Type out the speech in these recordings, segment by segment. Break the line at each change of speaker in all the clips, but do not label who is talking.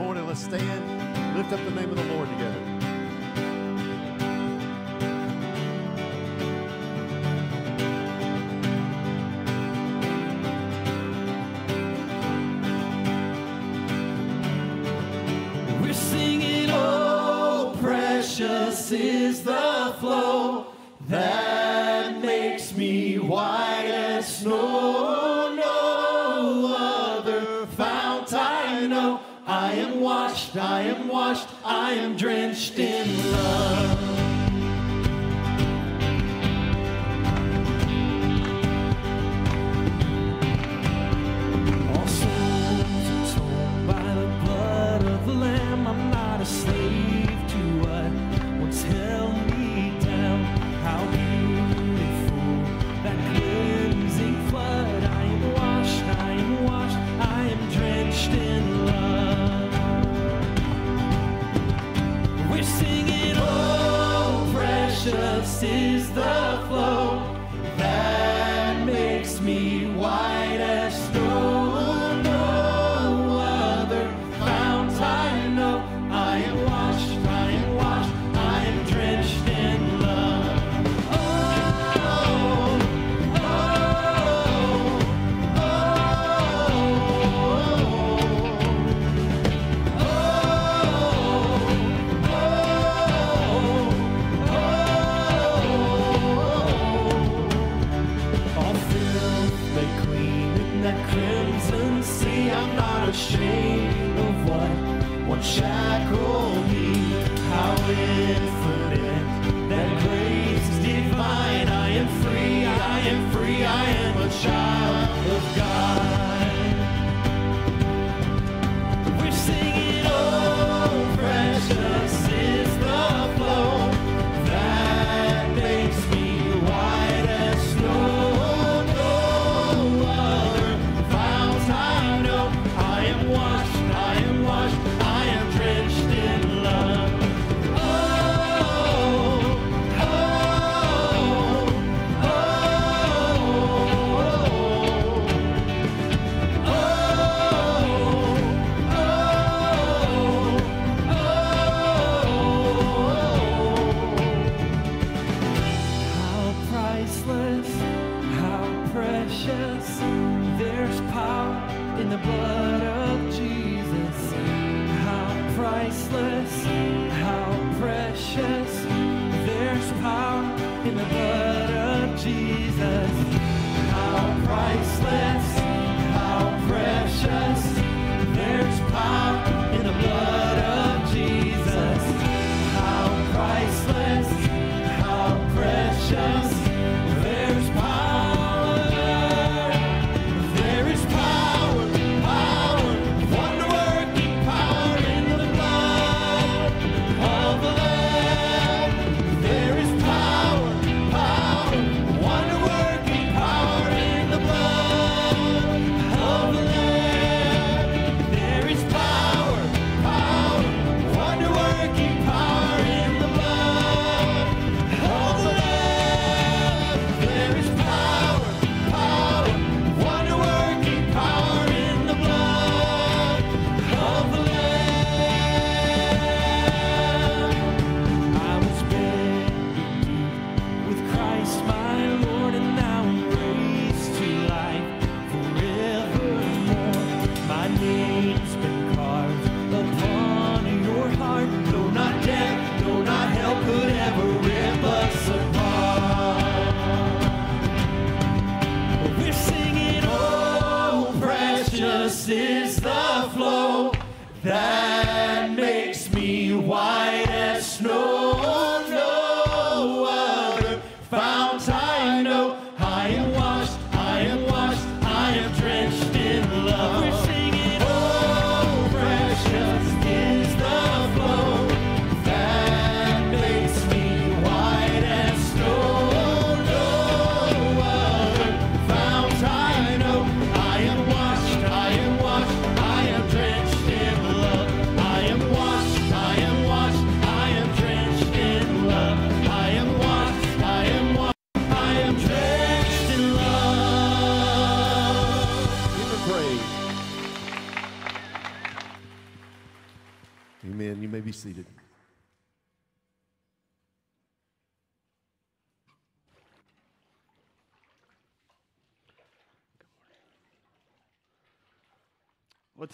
morning. Let's stand, lift up the name of the Lord together.
sin.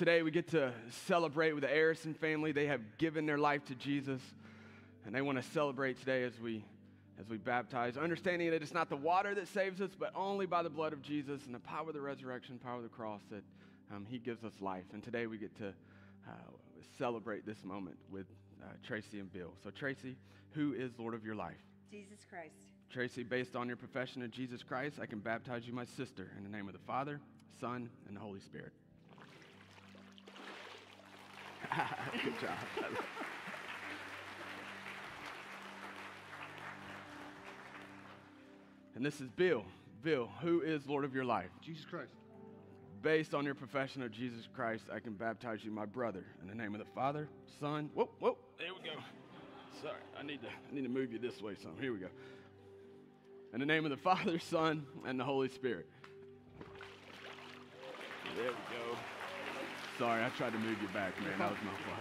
Today we get to celebrate with the Arison family. They have given their life to Jesus, and they want to celebrate today as we as we baptize, understanding that it's not the water that saves us, but only by the blood of Jesus and the power of the resurrection, power of the cross that um, He gives us life. And today we get to uh, celebrate this moment with uh, Tracy and Bill. So, Tracy, who is Lord of your life?
Jesus Christ.
Tracy, based on your profession of Jesus Christ, I can baptize you, my sister, in the name of the Father, Son, and the Holy Spirit. Good job. and this is Bill. Bill, who is Lord of your life?
Jesus Christ.
Based on your profession of Jesus Christ, I can baptize you, my brother, in the name of the Father, Son. Whoa, whoa, there we go. Sorry, I need to, I need to move you this way some. Here we go. In the name of the Father, Son, and the Holy Spirit. There we go. Sorry, I tried to move you back, man. That was my fault.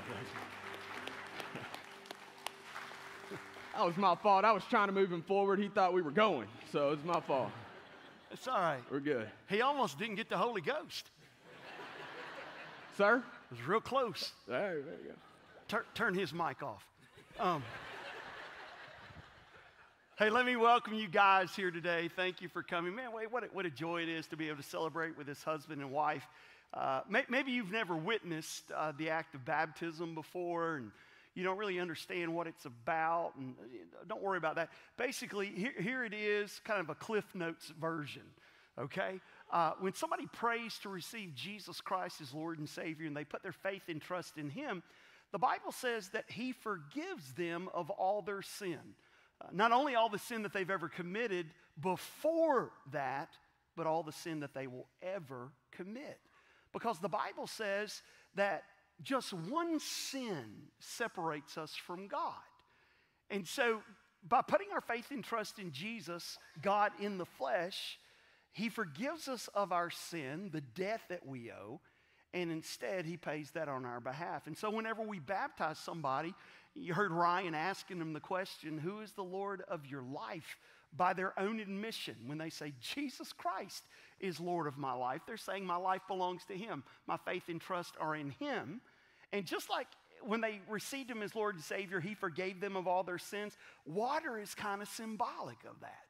that was my fault. I was trying to move him forward. He thought we were going, so it's my fault.
It's all right.
We're good.
He almost didn't get the Holy Ghost.
Sir?
It was real close.
There, there you go.
Tur- turn his mic off. Um, hey, let me welcome you guys here today. Thank you for coming. Man, wait, what a, what a joy it is to be able to celebrate with this husband and wife. Uh, may, maybe you've never witnessed uh, the act of baptism before and you don't really understand what it's about, and uh, don't worry about that. Basically, here, here it is, kind of a Cliff Notes version, okay? Uh, when somebody prays to receive Jesus Christ as Lord and Savior and they put their faith and trust in Him, the Bible says that He forgives them of all their sin. Uh, not only all the sin that they've ever committed before that, but all the sin that they will ever commit. Because the Bible says that just one sin separates us from God. And so, by putting our faith and trust in Jesus, God in the flesh, He forgives us of our sin, the debt that we owe, and instead He pays that on our behalf. And so, whenever we baptize somebody, you heard Ryan asking them the question, Who is the Lord of your life? By their own admission, when they say, Jesus Christ is Lord of my life, they're saying, My life belongs to Him. My faith and trust are in Him. And just like when they received Him as Lord and Savior, He forgave them of all their sins, water is kind of symbolic of that.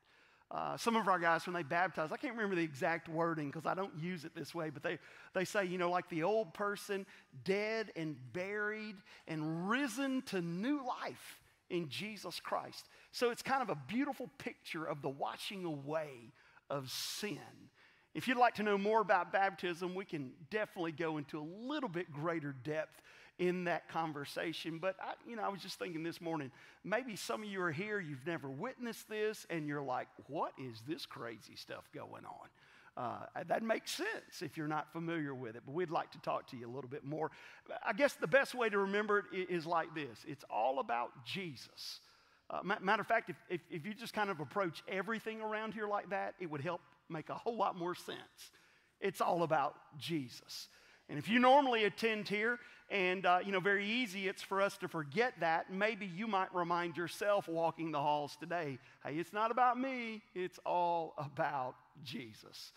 Uh, some of our guys, when they baptize, I can't remember the exact wording because I don't use it this way, but they, they say, you know, like the old person dead and buried and risen to new life in Jesus Christ. So it's kind of a beautiful picture of the washing away of sin. If you'd like to know more about baptism, we can definitely go into a little bit greater depth in that conversation. But I, you know, I was just thinking this morning, maybe some of you are here, you've never witnessed this, and you're like, what is this crazy stuff going on? Uh, that makes sense if you're not familiar with it, but we'd like to talk to you a little bit more. I guess the best way to remember it is like this it's all about Jesus. Uh, matter of fact, if, if, if you just kind of approach everything around here like that, it would help make a whole lot more sense. It's all about Jesus. And if you normally attend here, and uh, you know, very easy, it's for us to forget that. Maybe you might remind yourself walking the halls today hey, it's not about me, it's all about Jesus.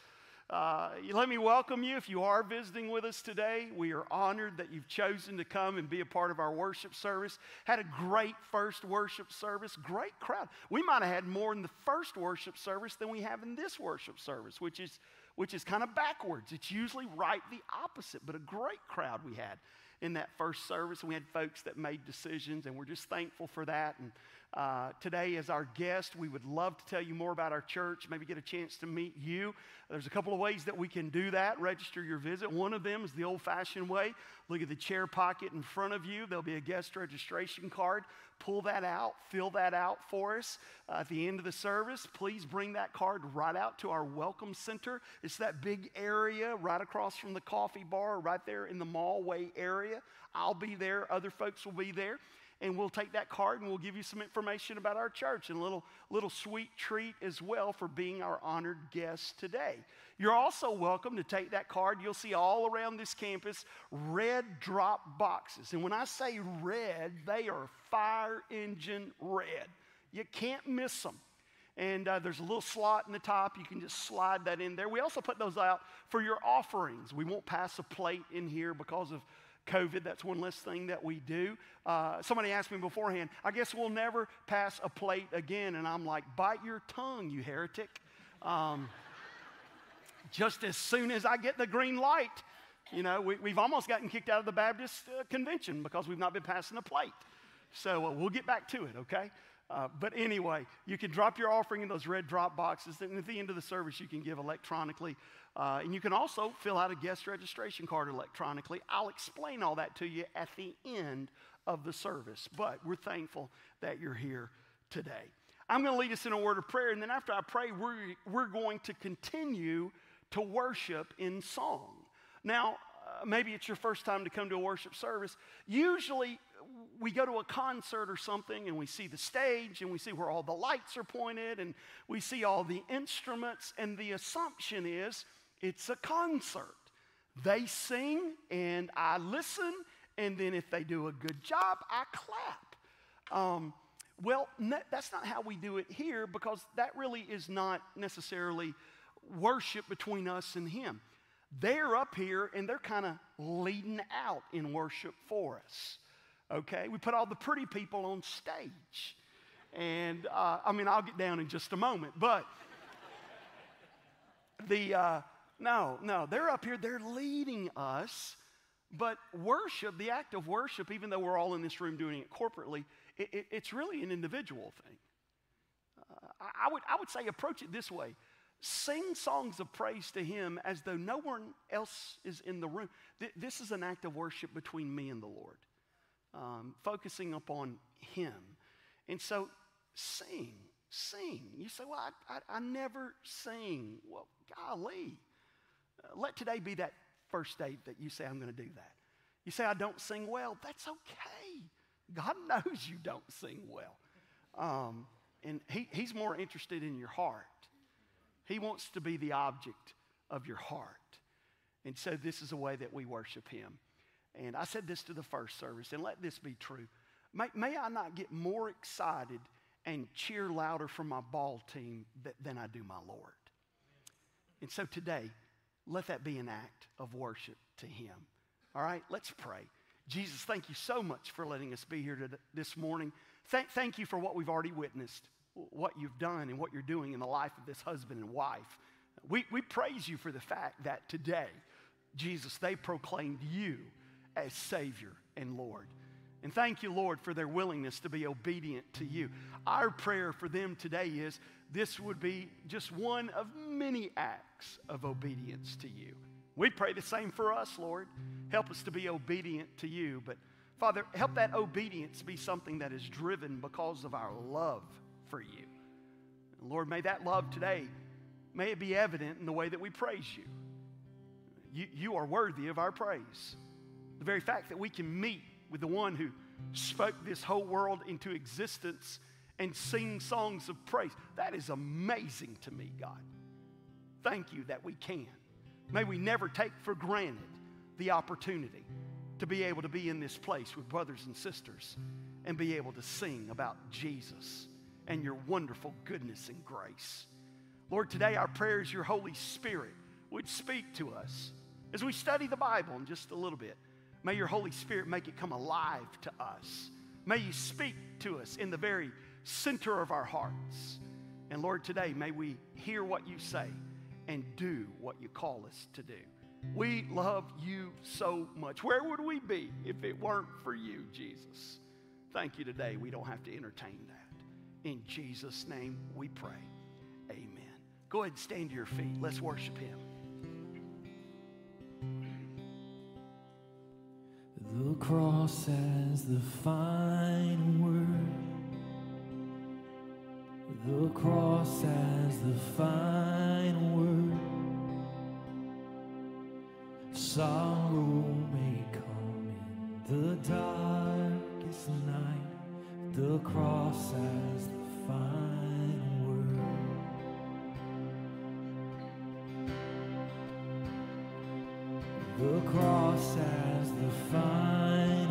Uh, let me welcome you. If you are visiting with us today, we are honored that you've chosen to come and be a part of our worship service. Had a great first worship service, great crowd. We might have had more in the first worship service than we have in this worship service, which is, which is kind of backwards. It's usually right the opposite, but a great crowd we had in that first service. We had folks that made decisions, and we're just thankful for that. And uh, today, as our guest, we would love to tell you more about our church, maybe get a chance to meet you. There's a couple of ways that we can do that. Register your visit. One of them is the old fashioned way. Look at the chair pocket in front of you, there'll be a guest registration card. Pull that out, fill that out for us. Uh, at the end of the service, please bring that card right out to our welcome center. It's that big area right across from the coffee bar, right there in the mallway area. I'll be there, other folks will be there. And we'll take that card and we'll give you some information about our church and a little, little sweet treat as well for being our honored guest today. You're also welcome to take that card. You'll see all around this campus red drop boxes. And when I say red, they are fire engine red. You can't miss them. And uh, there's a little slot in the top. You can just slide that in there. We also put those out for your offerings. We won't pass a plate in here because of COVID. That's one less thing that we do. Uh, somebody asked me beforehand, I guess we'll never pass a plate again. And I'm like, bite your tongue, you heretic. Um, just as soon as I get the green light, you know, we, have almost gotten kicked out of the Baptist uh, convention because we've not been passing a plate. So uh, we'll get back to it, okay? Uh, but anyway, you can drop your offering in those red drop boxes. And at the end of the service, you can give electronically. Uh, and you can also fill out a guest registration card electronically. I'll explain all that to you at the end of the service. But we're thankful that you're here today. I'm going to lead us in a word of prayer. And then after I pray, we're, we're going to continue to worship in song. Now, uh, maybe it's your first time to come to a worship service. Usually, we go to a concert or something and we see the stage and we see where all the lights are pointed and we see all the instruments, and the assumption is it's a concert. They sing and I listen, and then if they do a good job, I clap. Um, well, that's not how we do it here because that really is not necessarily worship between us and Him. They're up here and they're kind of leading out in worship for us. Okay? We put all the pretty people on stage. And uh, I mean, I'll get down in just a moment, but the, uh, no, no, they're up here, they're leading us. But worship, the act of worship, even though we're all in this room doing it corporately, it, it, it's really an individual thing. Uh, I, would, I would say approach it this way sing songs of praise to Him as though no one else is in the room. Th- this is an act of worship between me and the Lord um, focusing upon Him. And so, sing, sing. You say, Well, I, I, I never sing. Well, golly. Uh, let today be that first day that you say, I'm going to do that. You say, I don't sing well. That's okay. God knows you don't sing well. Um, and he, He's more interested in your heart. He wants to be the object of your heart. And so, this is a way that we worship Him. And I said this to the first service, and let this be true. May, may I not get more excited and cheer louder for my ball team th- than I do my Lord. And so today, let that be an act of worship to Him. All right, let's pray. Jesus, thank you so much for letting us be here to, this morning. Th- thank you for what we've already witnessed, what you've done, and what you're doing in the life of this husband and wife. We, we praise you for the fact that today, Jesus, they proclaimed you as Savior and Lord. And thank you, Lord, for their willingness to be obedient to you. Our prayer for them today is this would be just one of many acts of obedience to you. We pray the same for us, Lord. Help us to be obedient to you. But Father, help that obedience be something that is driven because of our love for you. Lord, may that love today, may it be evident in the way that we praise you. You, you are worthy of our praise. The very fact that we can meet with the one who spoke this whole world into existence and sing songs of praise, that is amazing to me, God. Thank you that we can. May we never take for granted the opportunity to be able to be in this place with brothers and sisters and be able to sing about Jesus and your wonderful goodness and grace. Lord, today our prayer is your Holy Spirit would speak to us as we study the Bible in just a little bit. May your Holy Spirit make it come alive to us. May you speak to us in the very center of our hearts. And Lord, today, may we hear what you say and do what you call us to do. We love you so much. Where would we be if it weren't for you, Jesus? Thank you today. We don't have to entertain that. In Jesus' name we pray. Amen. Go ahead and stand to your feet. Let's worship him.
The cross has the final word. The cross has the final word. Sorrow may come in the darkest night.
The cross as the The cross as the final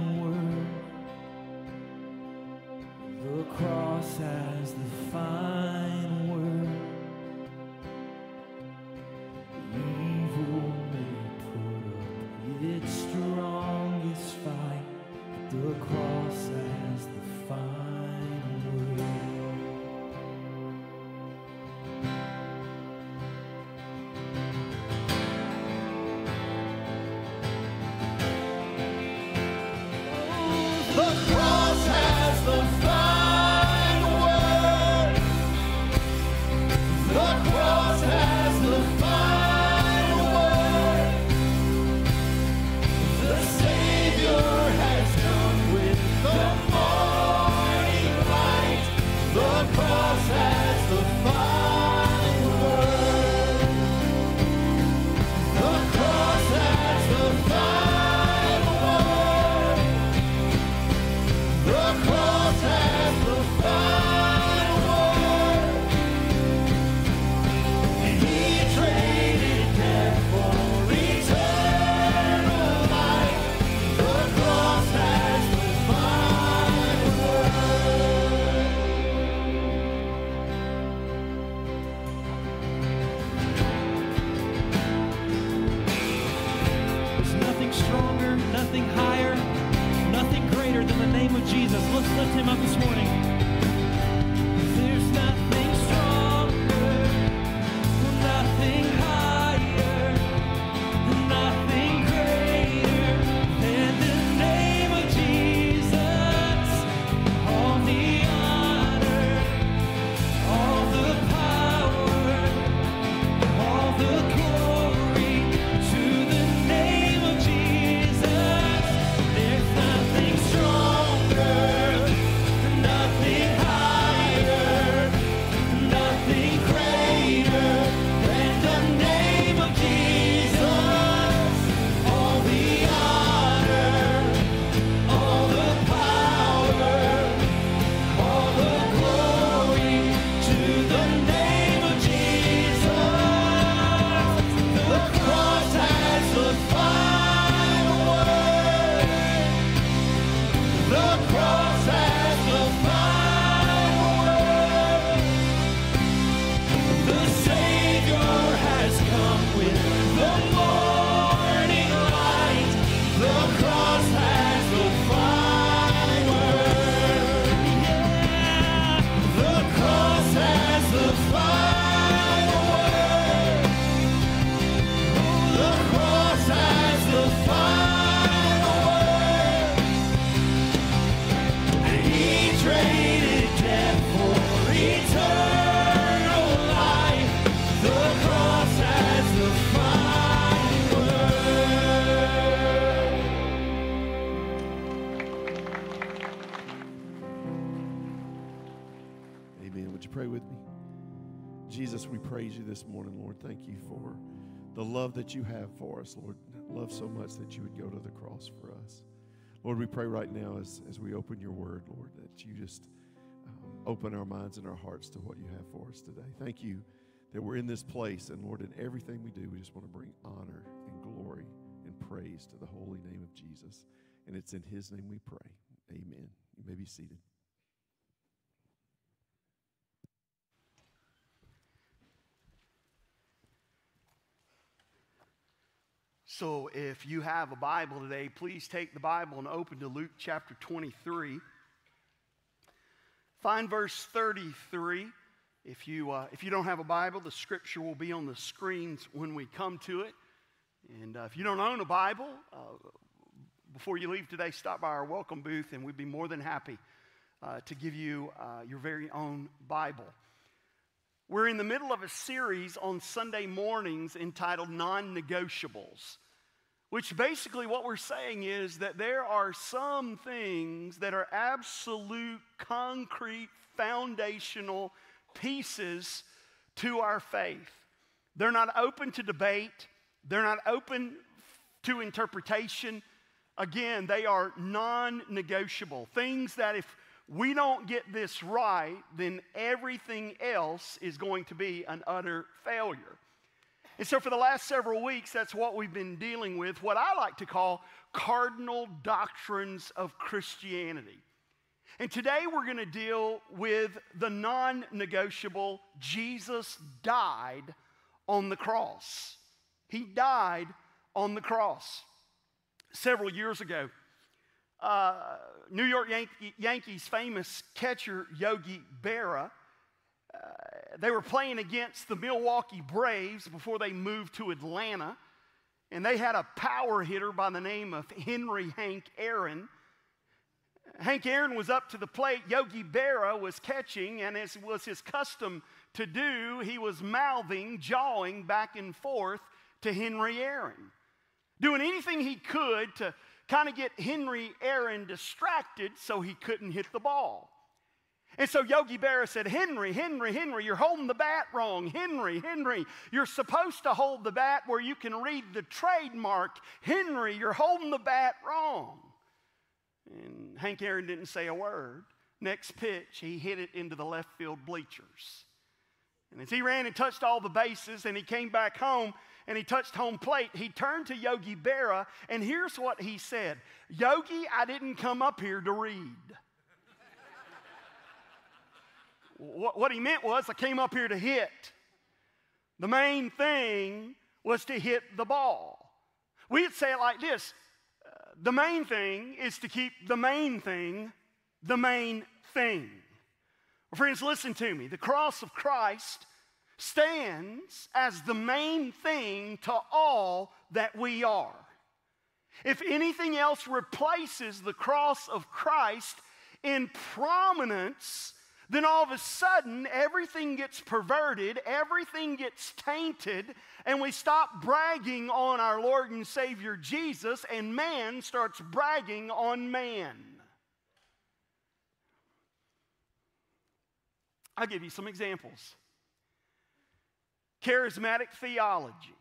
Thank you for the love that you have for us, Lord. Love so much that you would go to the cross for us. Lord, we pray right now as, as we open your word, Lord, that you just um, open our minds and our hearts to what you have for us today. Thank you that we're in this place, and Lord, in everything we do, we just want to bring honor and glory and praise to the holy name of Jesus. And it's in his name we pray. Amen. You may be seated.
So if you have a Bible today, please take the Bible and open to Luke chapter 23. Find verse 33. If you, uh, if you don't have a Bible, the scripture will be on the screens when we come to it. And uh, if you don't own a Bible, uh, before you leave today, stop by our welcome booth and we'd be more than happy uh, to give you uh, your very own Bible. We're in the middle of a series on Sunday mornings entitled Non Negotiables, which basically what we're saying is that there are some things that are absolute, concrete, foundational pieces to our faith. They're not open to debate, they're not open to interpretation. Again, they are non negotiable. Things that if we don't get this right, then everything else is going to be an utter failure. And so, for the last several weeks, that's what we've been dealing with, what I like to call cardinal doctrines of Christianity. And today we're going to deal with the non negotiable Jesus died on the cross. He died on the cross. Several years ago, uh, New York Yankee, Yankees famous catcher Yogi Berra. Uh, they were playing against the Milwaukee Braves before they moved to Atlanta, and they had a power hitter by the name of Henry Hank Aaron. Hank Aaron was up to the plate. Yogi Berra was catching, and as was his custom to do, he was mouthing, jawing back and forth to Henry Aaron, doing anything he could to kind of get Henry Aaron distracted so he couldn't hit the ball. And so Yogi Berra said, Henry, Henry, Henry, you're holding the bat wrong. Henry, Henry, you're supposed to hold the bat where you can read the trademark. Henry, you're holding the bat wrong. And Hank Aaron didn't say a word. Next pitch, he hit it into the left field bleachers. And as he ran and touched all the bases and he came back home, and he touched home plate, he turned to Yogi Berra, and here's what he said Yogi, I didn't come up here to read. what, what he meant was, I came up here to hit. The main thing was to hit the ball. We'd say it like this uh, the main thing is to keep the main thing the main thing. Friends, listen to me. The cross of Christ stands as the main thing to all that we are. If anything else replaces the cross of Christ in prominence, then all of a sudden everything gets perverted, everything gets tainted, and we stop bragging on our Lord and Savior Jesus, and man starts bragging on man. I'll give you some examples charismatic theology.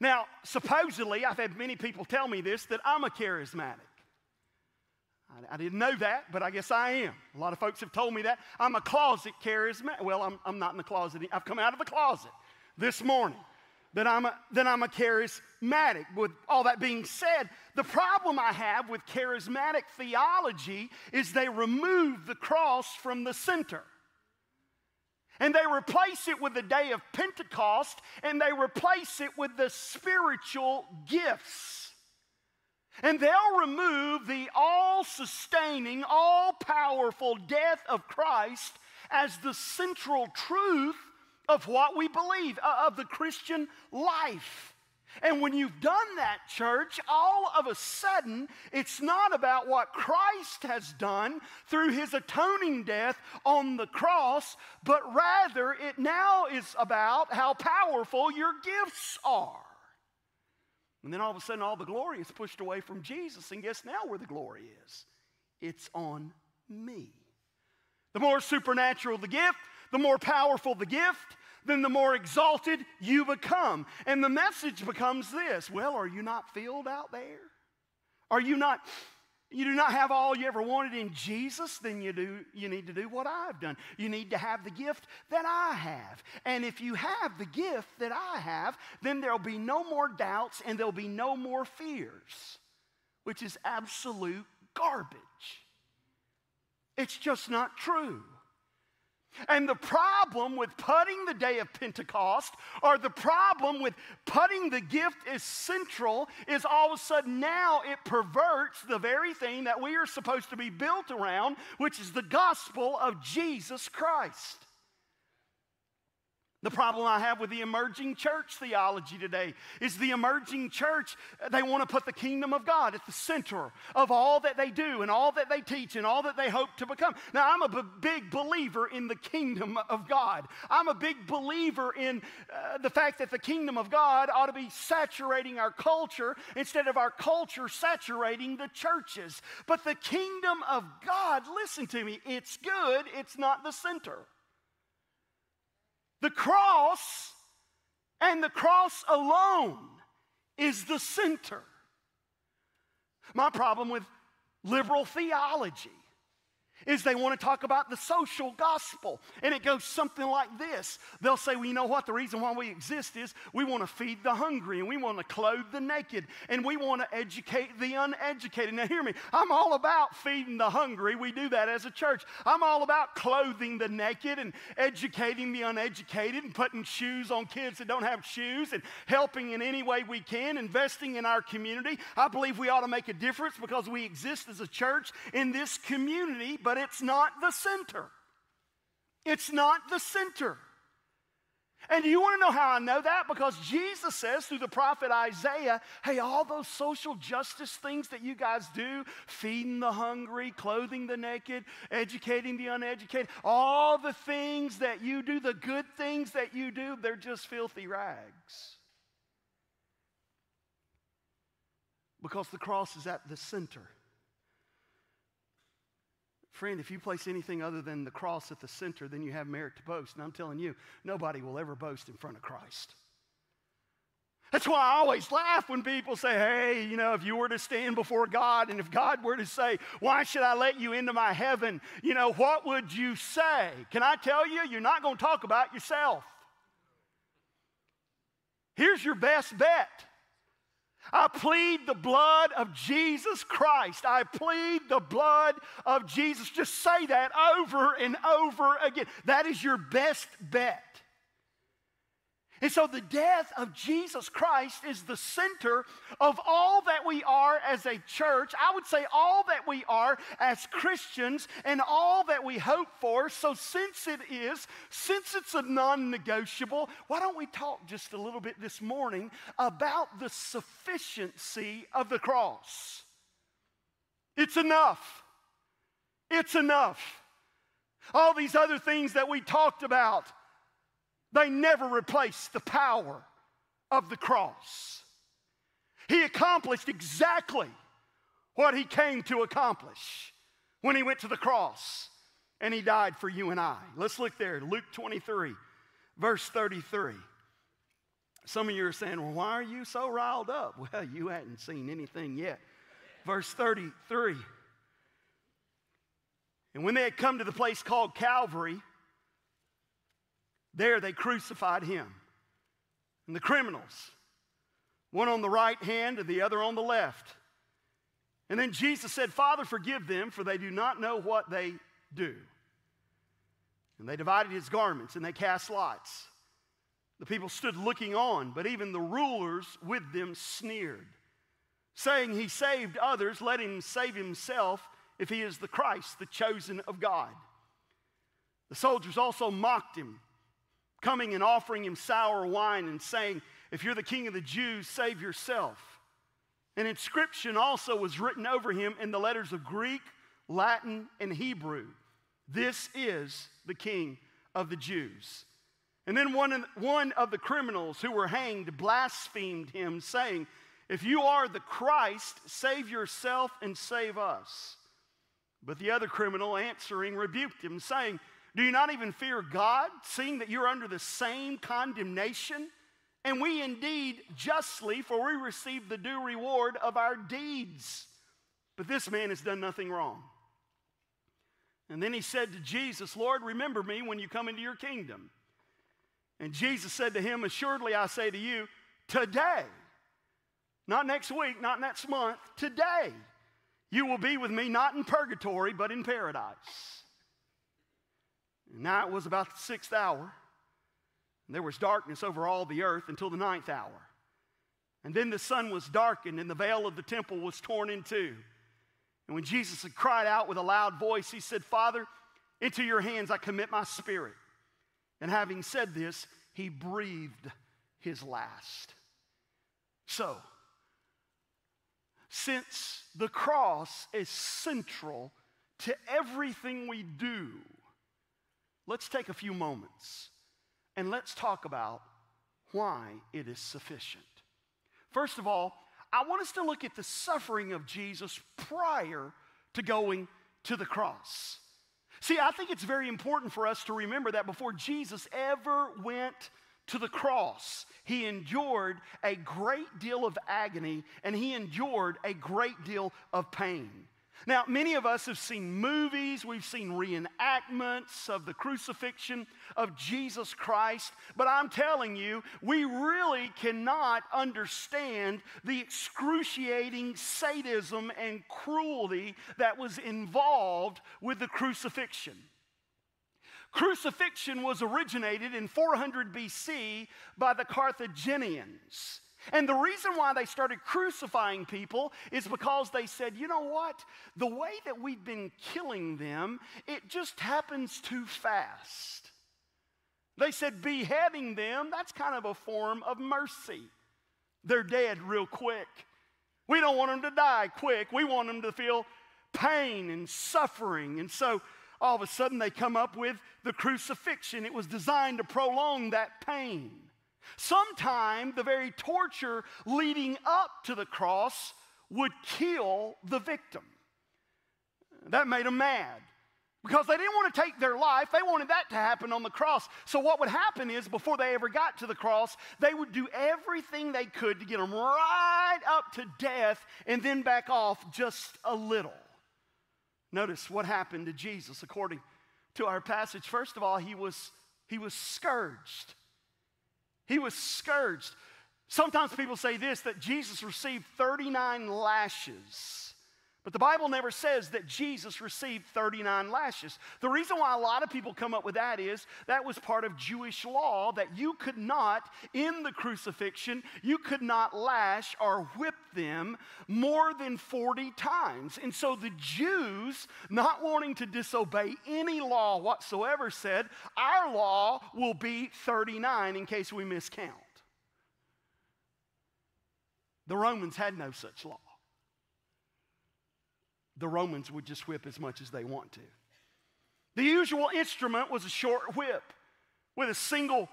Now, supposedly, I've had many people tell me this that I'm a charismatic. I, I, didn't know that, but I guess I am. A lot of folks have told me that. I'm a closet charismatic. Well, I'm, I'm not in the closet. I've come out of the closet this morning. That I'm, a, that I'm a charismatic. With all that being said, the problem I have with charismatic theology is they remove the cross from the center. And they replace it with the day of Pentecost and they replace it with the spiritual gifts. And they'll remove the all sustaining, all powerful death of Christ as the central truth of what we believe, uh, of the Christian life. And when you've done that, church, all of a sudden, it's not about what Christ has done through his atoning death on the cross, but rather it now is about how powerful your gifts are. And then all of a sudden, all the glory is pushed away from Jesus. And guess now where the glory is? It's on me. The more supernatural the gift, the more powerful the gift, then the more exalted you become. And the message becomes this well, are you not filled out there? Are you not? You do not have all you ever wanted in Jesus, then you, do, you need to do what I've done. You need to have the gift that I have. And if you have the gift that I have, then there'll be no more doubts and there'll be no more fears, which is absolute garbage. It's just not true. And the problem with putting the day of Pentecost, or the problem with putting the gift as central, is all of a sudden now it perverts the very thing that we are supposed to be built around, which is the gospel of Jesus Christ. The problem I have with the emerging church theology today is the emerging church, they want to put the kingdom of God at the center of all that they do and all that they teach and all that they hope to become. Now, I'm a b- big believer in the kingdom of God. I'm a big believer in uh, the fact that the kingdom of God ought to be saturating our culture instead of our culture saturating the churches. But the kingdom of God, listen to me, it's good, it's not the center. The cross and the cross alone is the center. My problem with liberal theology is they want to talk about the social gospel. And it goes something like this. They'll say, well, you know what? The reason why we exist is we want to feed the hungry and we want to clothe the naked and we want to educate the uneducated. Now, hear me. I'm all about feeding the hungry. We do that as a church. I'm all about clothing the naked and educating the uneducated and putting shoes on kids that don't have shoes and helping in any way we can, investing in our community. I believe we ought to make a difference because we exist as a church in this community. But but it's not the center. It's not the center. And you want to know how I know that? Because Jesus says through the prophet Isaiah, hey, all those social justice things that you guys do, feeding the hungry, clothing the naked, educating the uneducated, all the things that you do, the good things that you do, they're just filthy rags. Because the cross is at the center. Friend, if you place anything other than the cross at the center, then you have merit to boast. And I'm telling you, nobody will ever boast in front of Christ. That's why I always laugh when people say, hey, you know, if you were to stand before God and if God were to say, why should I let you into my heaven? You know, what would you say? Can I tell you, you're not going to talk about yourself. Here's your best bet I plead the blood of Jesus Christ. I plead the blood of Jesus. Just say that over and over again. That is your best bet. And so the death of Jesus Christ is the center of all that we are as a church. I would say all that we are as Christians and all that we hope for. So since it is, since it's a non negotiable, why don't we talk just a little bit this morning about the sufficiency of the cross? It's enough. It's enough. All these other things that we talked about they never replaced the power of the cross. He accomplished exactly what he came to accomplish when he went to the cross and he died for you and I. Let's look there, Luke 23, verse 33. Some of you are saying, well, why are you so riled up? Well, you hadn't seen anything yet. Verse 33. And when they had come to the place called Calvary, there they crucified him. And the criminals, one on the right hand and the other on the left. And then Jesus said, Father, forgive them, for they do not know what they do. And they divided his garments and they cast lots. The people stood looking on, but even the rulers with them sneered, saying, He saved others, let him save himself if he is the Christ, the chosen of God. The soldiers also mocked him coming and offering him sour wine and saying, If you're the king of the Jews, save yourself. An inscription also was written over him in the letters of Greek, Latin, and Hebrew. This is the king of the Jews. And then one, one of the criminals who were hanged blasphemed him, saying, If you are the Christ, save yourself and save us. But the other criminal answering rebuked him, saying, do you not even fear God, seeing that you're under the same condemnation? And we indeed justly, for we receive the due reward of our deeds. But this man has done nothing wrong. And then he said to Jesus, Lord, remember me when you come into your kingdom. And Jesus said to him, Assuredly I say to you, today, not next week, not next month, today, you will be with me not in purgatory, but in paradise. And now it was about the sixth hour. And there was darkness over all the earth until the ninth hour. And then the sun was darkened, and the veil of the temple was torn in two. And when Jesus had cried out with a loud voice, he said, Father, into your hands I commit my spirit. And having said this, he breathed his last. So, since the cross is central to everything we do, let's take a few moments and let's talk about why it is sufficient. First of all, I want us to look at the suffering of Jesus prior to going to the cross. See, I think it's very important for us to remember that before Jesus ever went to the cross, he endured a great deal of agony and he endured a great deal of pain. Now, many of us have seen movies, we've seen reenactments of the crucifixion of Jesus Christ, but I'm telling you, we really cannot understand the excruciating sadism and cruelty that was involved with the crucifixion. Crucifixion was originated in 400 BC by the Carthaginians. And the reason why they started crucifying people is because they said, you know what? The way that we've been killing them, it just happens too fast. They said beheading them, that's kind of a form of mercy. They're dead real quick. We don't want them to die quick. We want them to feel pain and suffering. And so all of a sudden they come up with the crucifixion. It was designed to prolong that pain. Sometime the very torture leading up to the cross would kill the victim. That made them mad because they didn't want to take their life. They wanted that to happen on the cross. So, what would happen is before they ever got to the cross, they would do everything they could to get them right up to death and then back off just a little. Notice what happened to Jesus according to our passage. First of all, he was, he was scourged. He was scourged. Sometimes people say this that Jesus received 39 lashes. But the Bible never says that Jesus received 39 lashes. The reason why a lot of people come up with that is that was part of Jewish law that you could not, in the crucifixion, you could not lash or whip them more than 40 times. And so the Jews, not wanting to disobey any law whatsoever, said, Our law will be 39 in case we miscount. The Romans had no such law the Romans would just whip as much as they want to. The usual instrument was a short whip with a single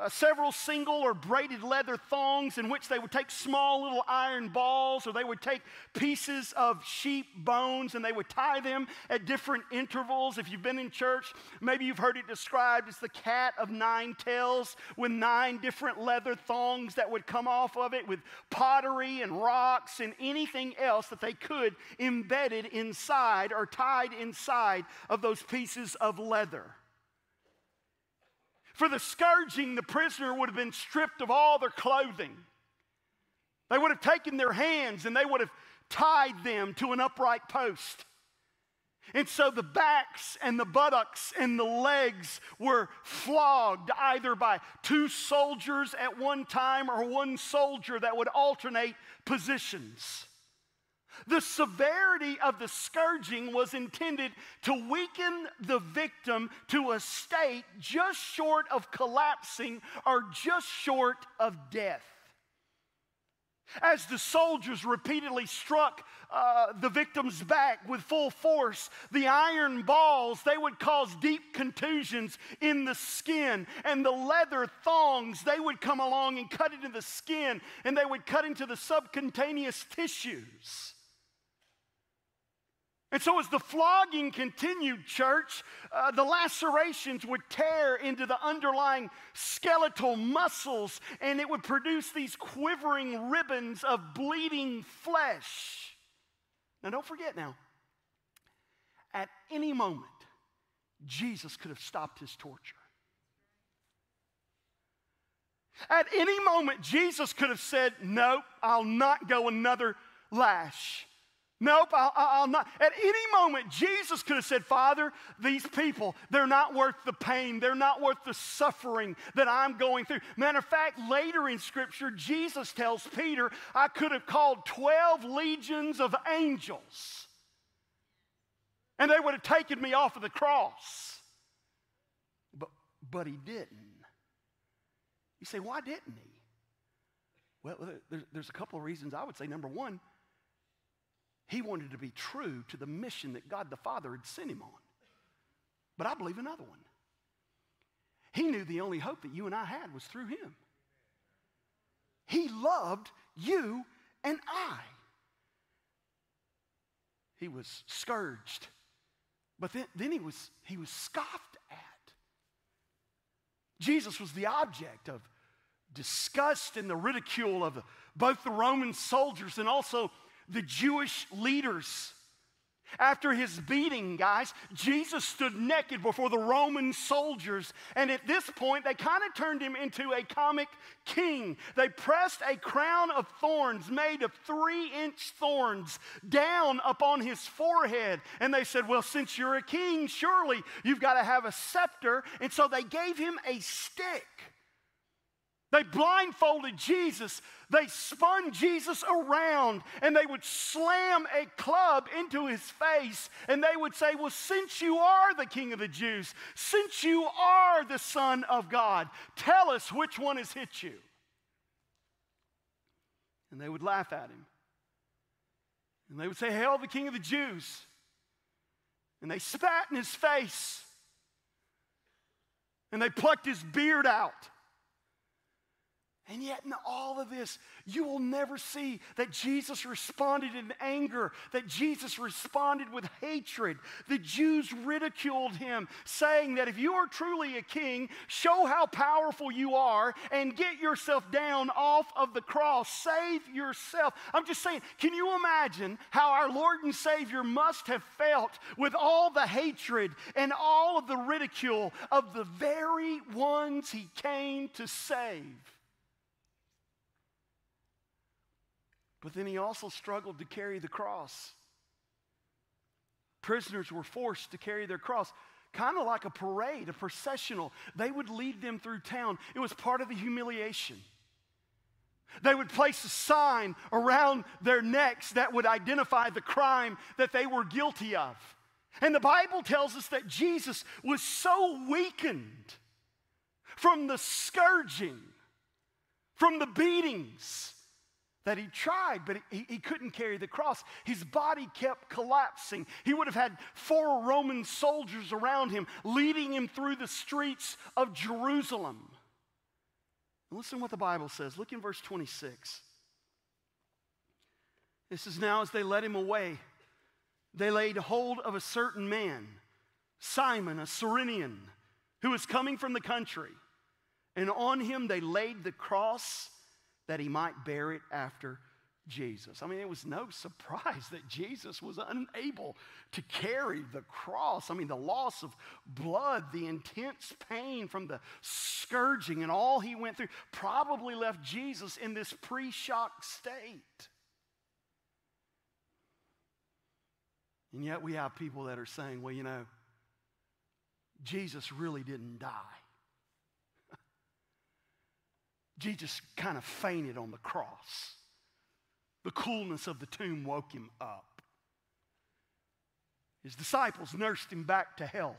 uh, several single or braided leather thongs in which they would take small little iron balls or they would take pieces of sheep bones and they would tie them at different intervals. If you've been in church, maybe you've heard it described as the cat of nine tails with nine different leather thongs that would come off of it with pottery and rocks and anything else that they could embedded inside or tied inside of those pieces of leather. For the scourging, the prisoner would have been stripped of all their clothing. They would have taken their hands and they would have tied them to an upright post. And so the backs and the buttocks and the legs were flogged either by two soldiers at one time or one soldier that would alternate positions. The severity of the scourging was intended to weaken the victim to a state just short of collapsing or just short of death. As the soldiers repeatedly struck uh, the victim's back with full force, the iron balls, they would cause deep contusions in the skin. And the leather thongs, they would come along and cut into the skin and they would cut into the subcutaneous tissues. And so, as the flogging continued, church, uh, the lacerations would tear into the underlying skeletal muscles and it would produce these quivering ribbons of bleeding flesh. Now, don't forget now, at any moment, Jesus could have stopped his torture. At any moment, Jesus could have said, Nope, I'll not go another lash. Nope, I'll, I'll, not. At any moment, Jesus could have said, Father, these people, they're not worth the pain. They're not worth the suffering that I'm going through. Matter of fact, later in Scripture, Jesus tells Peter, I could have called 12 legions of angels, and they would have taken me off of the cross. But, but he didn't. You say, why didn't he? Well, there's a couple of reasons I would say. Number one, he wanted to be true to the mission that God the Father had sent him on. But I believe another one. He knew the only hope that you and I had was through him. He loved you and I. He was scourged, but then, then he, was, he was scoffed at. Jesus was the object of disgust and the ridicule of both the Roman soldiers and also the Jewish leaders. After his beating, guys, Jesus stood naked before the Roman soldiers. And at this point, they kind of turned him into a comic king. They pressed a crown of thorns made of three inch thorns down upon his forehead. And they said, Well, since you're a king, surely you've got to have a scepter. And so they gave him a stick. They blindfolded Jesus. They spun Jesus around and they would slam a club into his face and they would say, Well, since you are the king of the Jews, since you are the Son of God, tell us which one has hit you. And they would laugh at him. And they would say, Hail the king of the Jews. And they spat in his face. And they plucked his beard out. And yet, in all of this, you will never see that Jesus responded in anger, that Jesus responded with hatred. The Jews ridiculed him, saying that if you are truly a king, show how powerful you are and get yourself down off of the cross. Save yourself. I'm just saying, can you imagine how our Lord and Savior must have felt with all the hatred and all of the ridicule of the very ones he came to save? But then he also struggled to carry the cross. Prisoners were forced to carry their cross, kind of like a parade, a processional. They would lead them through town, it was part of the humiliation. They would place a sign around their necks that would identify the crime that they were guilty of. And the Bible tells us that Jesus was so weakened from the scourging, from the beatings, that he tried, but he, he, couldn't carry the cross. His body kept collapsing. He would have had four Roman soldiers around him, leading him through the streets of Jerusalem. And listen to what the Bible says. Look in verse 26. This is now as they led him away, they laid hold of a certain man, Simon, a Cyrenian, who was coming from the country. And on him they laid the cross that he might bear it after Jesus. I mean, it was no surprise that Jesus was unable to carry the cross. I mean, the loss of blood, the intense pain from the scourging, and all he went through probably left Jesus in this pre shock state. And yet we have people that are saying, well, you know, Jesus really didn't die. Jesus kind of fainted on the cross. The coolness of the tomb woke him up. His disciples nursed him back to health.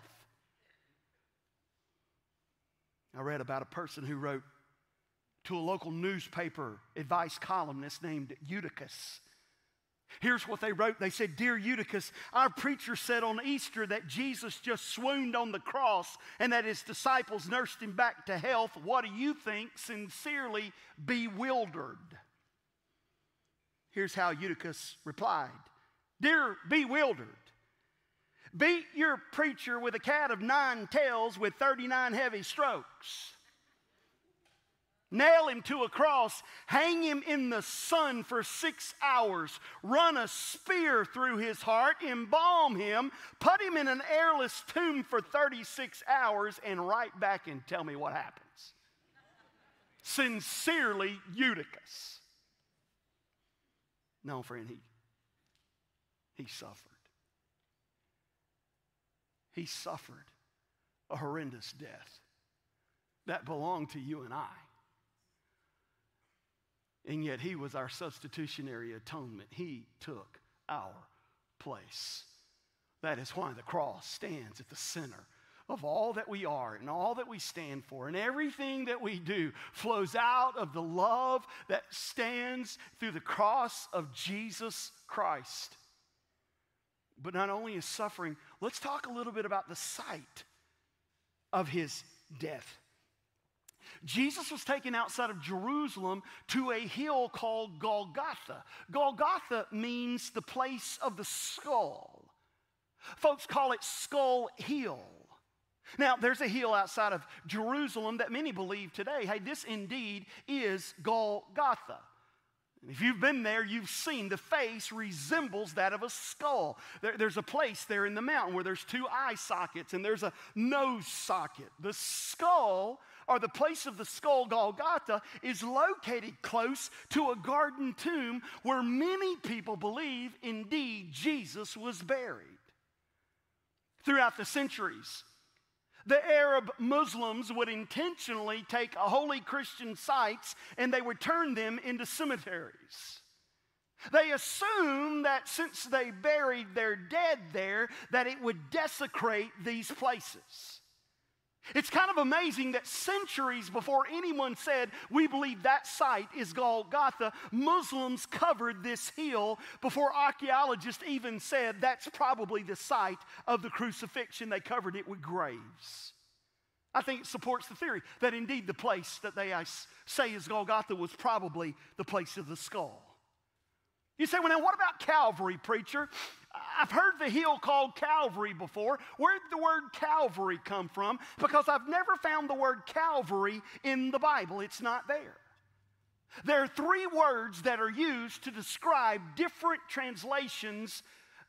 I read about a person who wrote to a local newspaper advice columnist named Eutychus. Here's what they wrote. They said, Dear Eutychus, our preacher said on Easter that Jesus just swooned on the cross and that his disciples nursed him back to health. What do you think? Sincerely bewildered. Here's how Eutychus replied Dear bewildered, beat your preacher with a cat of nine tails with 39 heavy strokes nail him to a cross, hang him in the sun for six hours, run a spear through his heart, embalm him, put him in an airless tomb for 36 hours, and write back and tell me what happens. Sincerely, Eutychus. No, friend, he, he suffered. He suffered a horrendous death that belonged to you and I. And yet, He was our substitutionary atonement. He took our place. That is why the cross stands at the center of all that we are and all that we stand for. And everything that we do flows out of the love that stands through the cross of Jesus Christ. But not only his suffering, let's talk a little bit about the site of his death. Jesus was taken outside of Jerusalem to a hill called Golgotha. Golgotha means the place of the skull. Folks call it Skull Hill. Now, there's a hill outside of Jerusalem that many believe today, hey, this indeed is Golgotha. If you've been there, you've seen the face resembles that of a skull. There, there's a place there in the mountain where there's two eye sockets and there's a nose socket. The skull, or the place of the skull, Golgotha, is located close to a garden tomb where many people believe indeed Jesus was buried. Throughout the centuries, the Arab Muslims would intentionally take holy Christian sites and they would turn them into cemeteries. They assumed that since they buried their dead there, that it would desecrate these places. It's kind of amazing that centuries before anyone said, we believe that site is Golgotha, Muslims covered this hill before archaeologists even said that's probably the site of the crucifixion. They covered it with graves. I think it supports the theory that indeed the place that they say is Golgotha was probably the place of the skull. You say, well, now what about Calvary, preacher? I've heard the hill called Calvary before. Where did the word Calvary come from? Because I've never found the word Calvary in the Bible, it's not there. There are three words that are used to describe different translations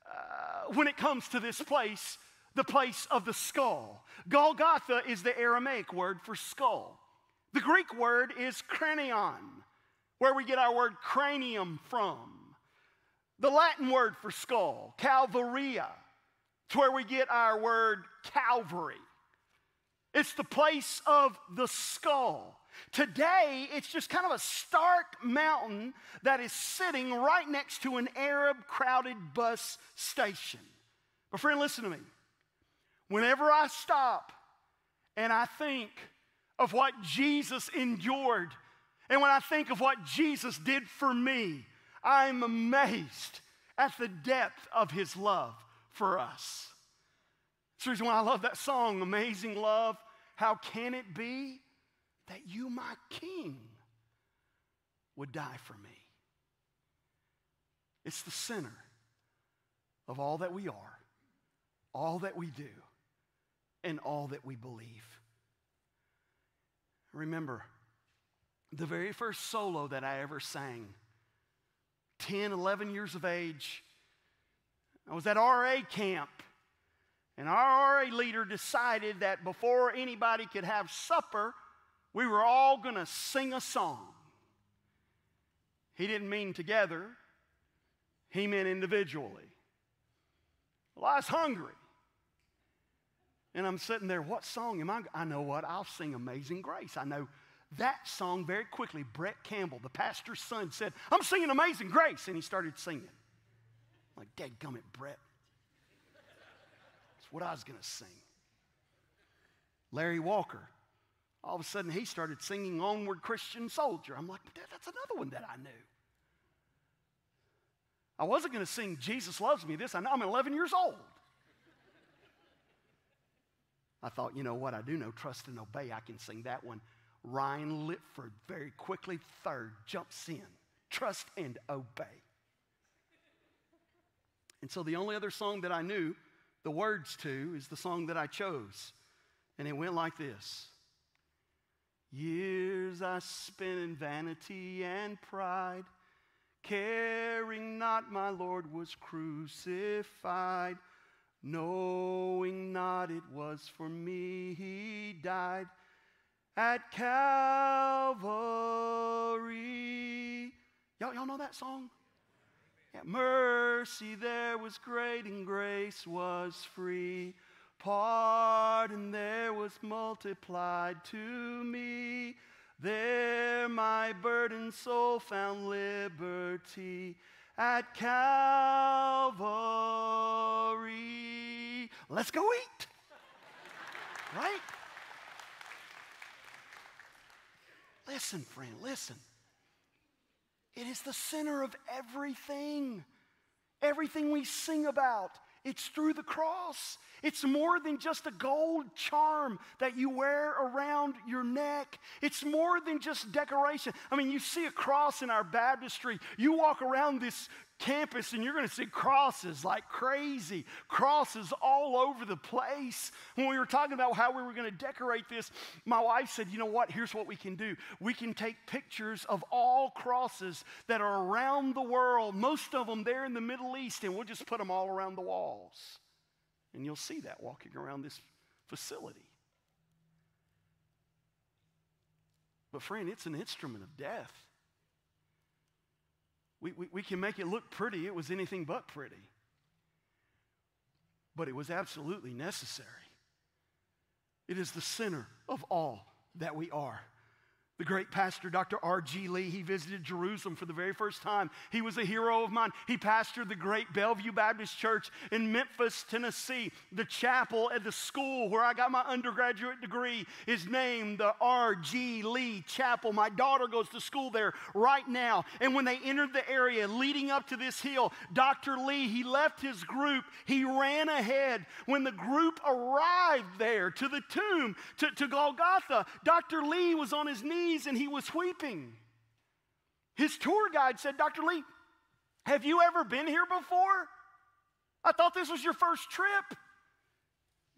uh, when it comes to this place, the place of the skull. Golgotha is the Aramaic word for skull. The Greek word is cranion, where we get our word cranium from. The Latin word for skull, Calvaria, it's where we get our word Calvary. It's the place of the skull. Today, it's just kind of a stark mountain that is sitting right next to an Arab crowded bus station. But, friend, listen to me. Whenever I stop and I think of what Jesus endured, and when I think of what Jesus did for me, I'm amazed at the depth of his love for us. That's the reason why I love that song, Amazing Love. How can it be that you, my King, would die for me? It's the center of all that we are, all that we do, and all that we believe. Remember, the very first solo that I ever sang 10, 11 years of age. I was at RA camp, and our RA leader decided that before anybody could have supper, we were all going to sing a song. He didn't mean together, he meant individually. Well, I was hungry. And I'm sitting there, what song am I? I know what, I'll sing Amazing Grace. I know that song very quickly. Brett Campbell, the pastor's son, said, I'm singing Amazing Grace. And he started singing. I'm like, Dad gummit, Brett. That's what I was going to sing. Larry Walker, all of a sudden he started singing Onward Christian Soldier. I'm like, Dad, that's another one that I knew. I wasn't going to sing Jesus Loves Me this. I know I'm 11 years old. I thought, you know what? I do know trust and obey. I can sing that one. Ryan Litford very quickly, third, jumps in. Trust and obey. And so the only other song that I knew the words to is the song that I chose. And it went like this Years I spent in vanity and pride, caring not my Lord was crucified, knowing not it was for me he died at Calvary. Y'all, y'all know that song? Yeah, mercy there was great and grace was free. Pardon there was multiplied to me. There my burdened soul found liberty at Calvary. Let's go eat. Right? Listen, friend, listen. It is the center of everything. Everything we sing about, it's through the cross. It's more than just a gold charm that you wear around your neck. It's more than just decoration. I mean, you see a cross in our baptistry. You walk around this campus and you're going to see crosses like crazy, crosses all over the place. When we were talking about how we were going to decorate this, my wife said, You know what? Here's what we can do. We can take pictures of all crosses that are around the world, most of them there in the Middle East, and we'll just put them all around the walls. And you'll see that walking around this facility. But, friend, it's an instrument of death. We, we, we, can make it look pretty. It was anything but pretty. But it was absolutely necessary. It is the center of all that we are. The great pastor, Dr. R.G. Lee, he visited Jerusalem for the very first time. He was a hero of mine. He pastored the great Bellevue Baptist Church in Memphis, Tennessee. The chapel at the school where I got my undergraduate degree is named the R.G. Lee Chapel. My daughter goes to school there right now. And when they entered the area leading up to this hill, Dr. Lee, he left his group. He ran ahead. When the group arrived there to the tomb, to, to Golgotha, Dr. Lee was on his knees knees and he was weeping. His tour guide said, Dr. Lee, have you ever been here before? I thought this was your first trip.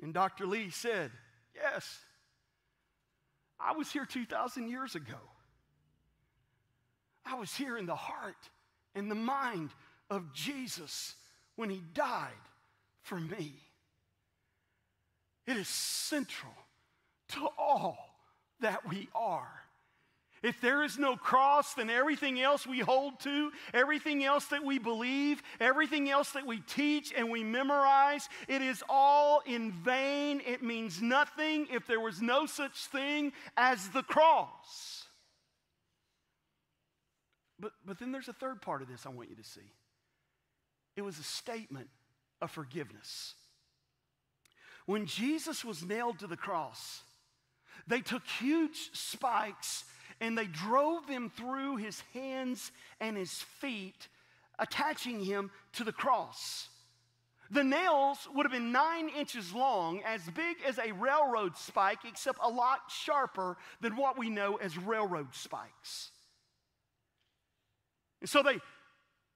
And Dr. Lee said, Yes, I was here 2,000 years ago. I was here in the heart and the mind of Jesus when he died for me. It is central to all that we are. If there is no cross, then everything else we hold to, everything else that we believe, everything else that we teach and we memorize, it is all in vain. It means nothing if there was no such thing as the cross. But, but then there's a third part of this I want you to see. It was a statement of forgiveness. When Jesus was nailed to the cross, they took huge spikes and they drove them through his hands and his feet, attaching him to the cross. The nails would have been nine inches long, as big as a railroad spike, except a lot sharper than what we know as railroad spikes. And so they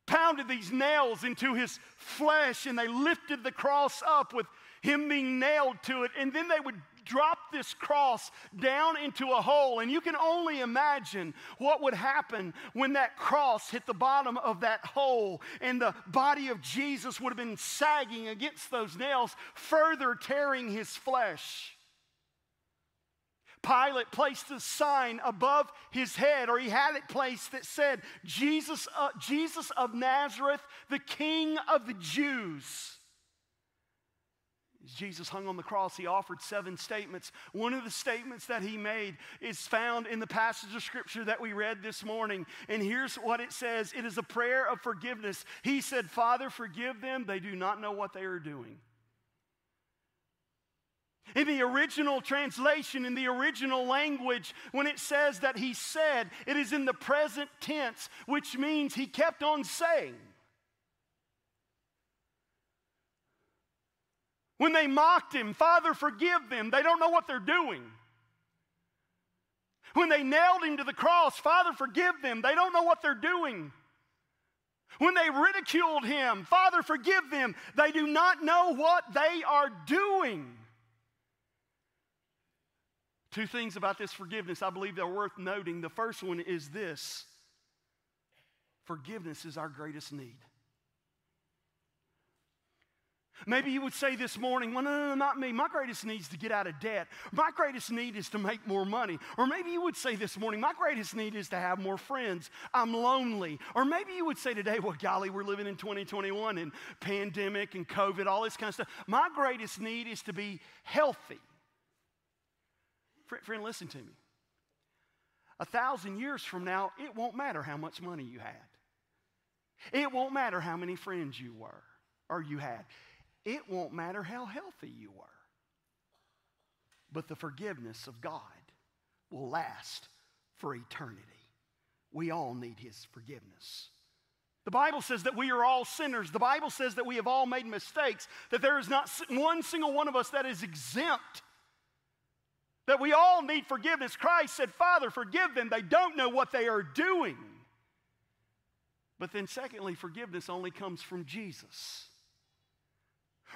pounded these nails into his flesh and they lifted the cross up with him being nailed to it. And then they would drop this cross down into a hole. And you can only imagine what would happen when that cross hit the bottom of that hole and the body of Jesus would have been sagging against those nails, further tearing his flesh. Pilate placed a sign above his head, or he had it placed that said, Jesus, uh, Jesus of Nazareth, the King of the Jews. Jesus hung on the cross, he offered seven statements. One of the statements that he made is found in the passage of scripture that we read this morning. And here's what it says it is a prayer of forgiveness. He said, Father, forgive them. They do not know what they are doing. In the original translation, in the original language, when it says that he said, it is in the present tense, which means he kept on saying. When they mocked him, Father, forgive them. They don't know what they're doing. When they nailed him to the cross, Father, forgive them. They don't know what they're doing. When they ridiculed him, Father, forgive them. They do not know what they are doing. Two things about this forgiveness I believe they're worth noting. The first one is this forgiveness is our greatest need. Maybe you would say this morning, well, no, no, no, not me. My greatest need is to get out of debt. My greatest need is to make more money. Or maybe you would say this morning, my greatest need is to have more friends. I'm lonely. Or maybe you would say today, well, golly, we're living in 2021 and pandemic and COVID, all this kind of stuff. My greatest need is to be healthy. Friend, listen to me. A thousand years from now, it won't matter how much money you had. It won't matter how many friends you were or you had it won't matter how healthy you were. But the forgiveness of God will last for eternity. We all need His forgiveness. The Bible says that we are all sinners. The Bible says that we have all made mistakes, that there is not one single one of us that is exempt. That we all need forgiveness. Christ said, Father, forgive them. They don't know what they are doing. But then, secondly, forgiveness only comes from Jesus.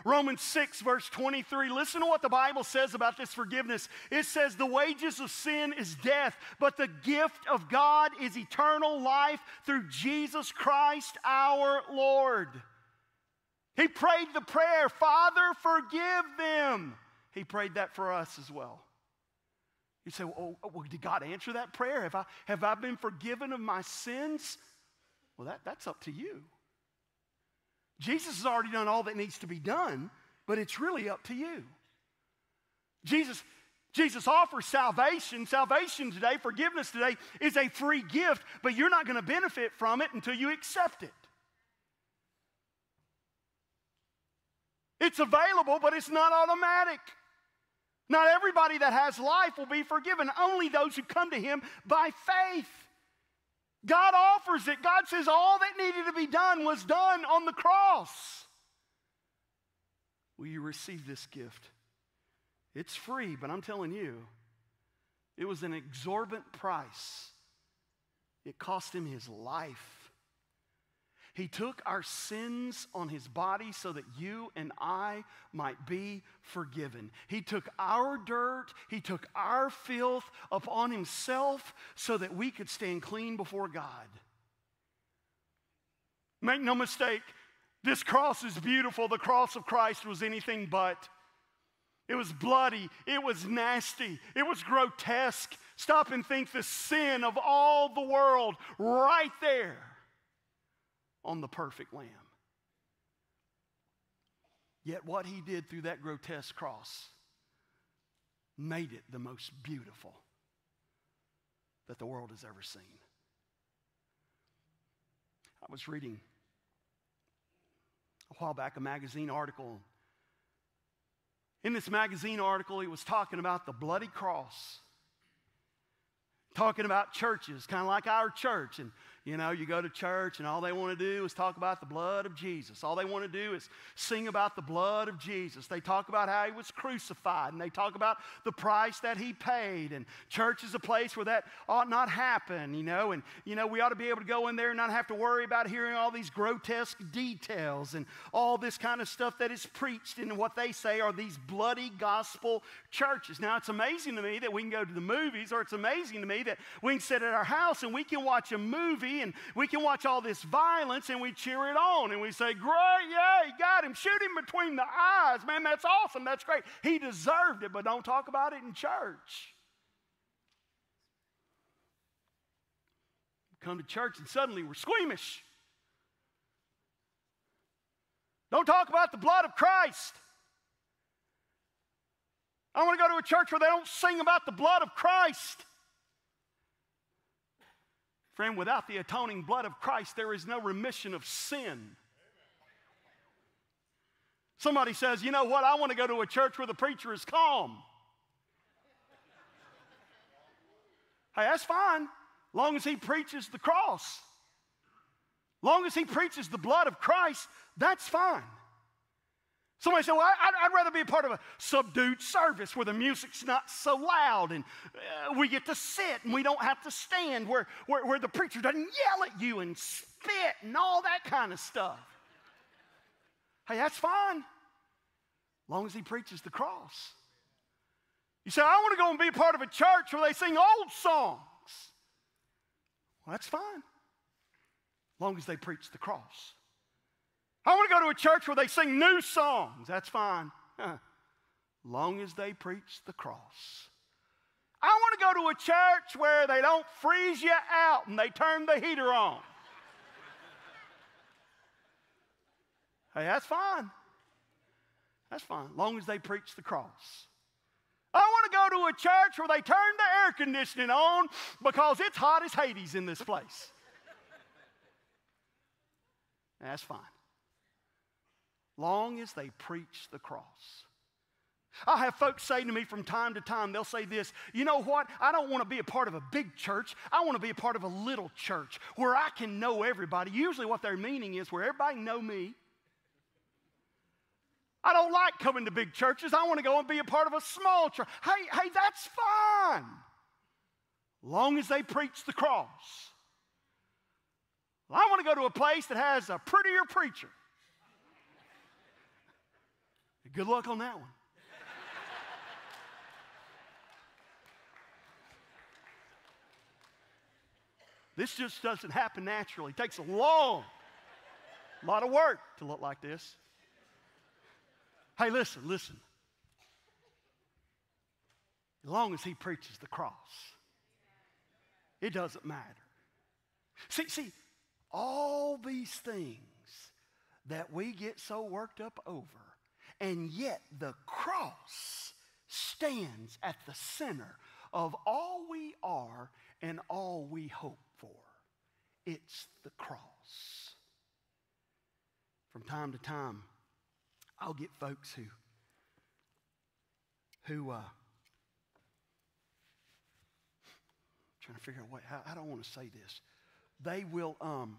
Romans 6, verse 23. Listen to what the Bible says about this forgiveness. It says, The wages of sin is death, but the gift of God is eternal life through Jesus Christ our Lord. He prayed the prayer, Father, forgive them. He prayed that for us as well. You say, well, oh, well, did God answer that prayer? Have I, have I been forgiven of my sins? Well, that, that's up to you. Jesus has already done all that needs to be done, but it's really up to you. Jesus, Jesus offers salvation. Salvation today, forgiveness today, is a free gift, but you're not going to benefit from it until you accept it. It's available, but it's not automatic. Not everybody that has life will be forgiven, only those who come to Him by faith. God offers it. God says all that needed to be done was done on the cross. Will you receive this gift? It's free, but I'm telling you, it was an exorbitant price. It cost him his life. He took our sins on his body so that you and I might be forgiven. He took our dirt, he took our filth upon himself so that we could stand clean before God. Make no mistake, this cross is beautiful. The cross of Christ was anything but. It was bloody. It was nasty. It was grotesque. Stop and think the sin of all the world right there on the perfect lamb. Yet, what he did through that grotesque cross made it the most beautiful that the world has ever seen. I was reading a while back a magazine article. In this magazine article, he was talking about the bloody cross, talking about churches, kind of like our church, and you know, you go to church and all they want to do is talk about the blood of Jesus. All they want to do is sing about the blood of Jesus. They talk about how he was crucified and they talk about the price that he paid. And church is a place where that ought not happen, you know. And, you know, we ought to be able to go in there and not have to worry about hearing all these grotesque details and all this kind of stuff that is preached in what they say are these bloody gospel churches. Now, it's amazing to me that we can go to the movies, or it's amazing to me that we can sit at our house and we can watch a movie and we can watch all this violence and we cheer it on and we say, Great, yeah, he got him. Shoot him between the eyes. Man, that's awesome. That's great. He deserved it, but don't talk about it in church. Come to church and suddenly we're squeamish. Don't talk about the blood of Christ. I want to go to a church where they don't sing about the blood of Christ. Friend, without the atoning blood of Christ, there is no remission of sin. Somebody says, you know what, I want to go to a church where the preacher is calm. Hey, that's fine, long as he preaches the cross. Long as he preaches the blood of Christ, that's fine. Somebody said, Well, I, would rather be a part of a subdued service where the music's not so loud and uh, we get to sit and we don't have to stand, where, where, where the preacher doesn't yell at you and spit and all that kind of stuff. Hey, that's fine, long as he preaches the cross. You say, I want to go and be a part of a church where they sing old songs. Well, that's fine, long as they preach the cross. I want to go to a church where they sing new songs. That's fine. Long as they preach the cross. I want to go to a church where they don't freeze you out and they turn the heater on. hey, that's fine. That's fine, long as they preach the cross. I want to go to a church where they turn the air conditioning on because it's hot as Hades in this place. That's fine long as they preach the cross. I have folks say to me from time to time, they'll say this, you know what? I don't want to be a part of a big church. I want to be a part of a little church where I can know everybody. Usually what they're meaning is where everybody know me. I don't like coming to big churches. I want to go and be a part of a small church. Hey, hey, that's fine. Long as they preach the cross. Well, I want to go to a place that has a prettier preacher. Good luck on that one. this just doesn't happen naturally. It takes a long, lot of work to look like this. Hey, listen, listen. As long as he preaches the cross, it doesn't matter. See, see, all these things that we get so worked up over, and yet the cross stands at the center of all we are and all we hope for. It's the cross. From time to time, I'll get folks who, who, uh, trying to figure out what, I don't want to say this. They will, um,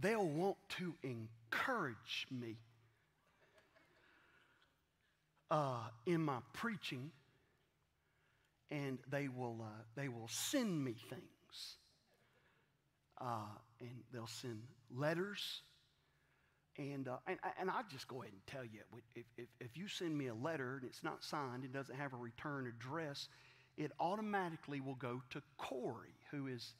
they'll want to encourage me uh, in my preaching, and they will, uh, they will send me things. Uh, and they'll send letters. And, uh, and, and I'll just go ahead and tell you if, if, if you send me a letter and it's not signed, it doesn't have a return address, it automatically will go to Corey, who is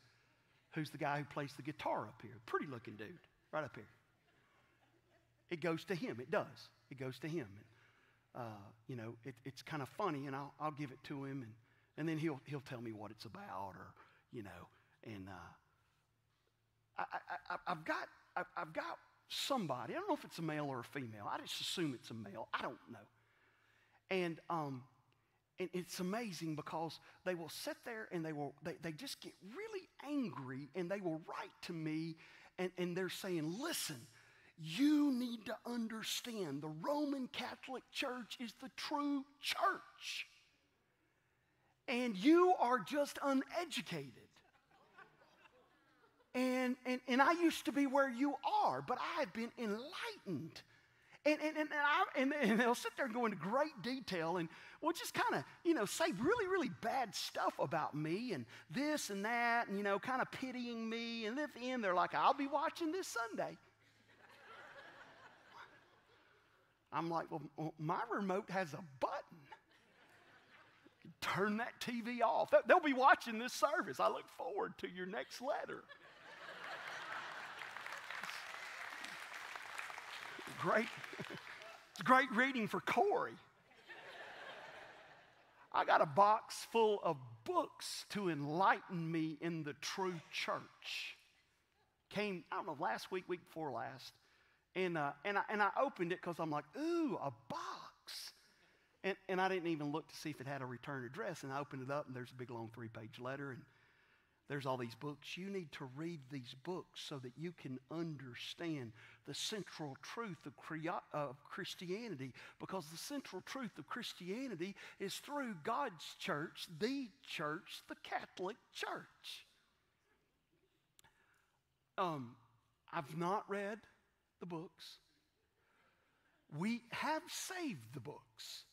who's the guy who plays the guitar up here. Pretty looking dude, right up here. It goes to him. It does. It goes to him. Uh, you know, it, it's kind of funny, and I'll, I'll give it to him, and, and then he'll, he'll tell me what it's about, or, you know, and uh, I, I've, got, I've got somebody, I don't know if it's a male or a female, I just assume it's a male, I don't know. And um, and it's amazing because they will sit there and they will they, they just get really angry and they will write to me and, and they're saying listen you need to understand the roman catholic church is the true church and you are just uneducated and, and, and i used to be where you are but i have been enlightened and, and, and, I, and, and, they'll sit there and go into great detail and will just kind of, you know, say really, really bad stuff about me and this and that and, you know, kind of pitying me. And at the end, they're like, I'll be watching this Sunday. I'm like, well, my remote has a button. Turn that TV off. They'll be watching this service. I look forward to your next letter. great, great reading for Corey. I got a box full of books to enlighten me in the true church. Came, I don't know, last week, week before last. And, uh, and, I, and I opened it because I'm like, ooh, a box. And, and I didn't even look to see if it had a return address. And I opened it up, and there's a big long three page letter. And there's all these books. You need to read these books so that you can understand the central truth of, of, Christianity because the central truth of Christianity is through God's church, the church, the Catholic Church. Um, I've not read the books. We have saved the books.